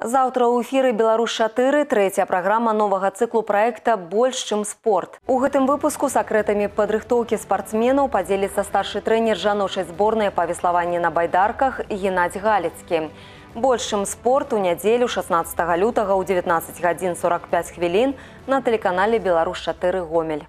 Заўтра ў эфіры Беларусь-4 трэцяя праграма новага цыклу проекта больш чым спорт. У гэтым выпуску сакрэтамі падрыхтоўкі спартсменаў падзеліцца старшы трэнер жаночай зборнай па веславанні на байдарках Геннадзь Галіцкі. Больш чым спорт у нядзелю 16 лютага ў 19 гадзін 45 хвілін на тэлеканале Беларусь-4 гомель.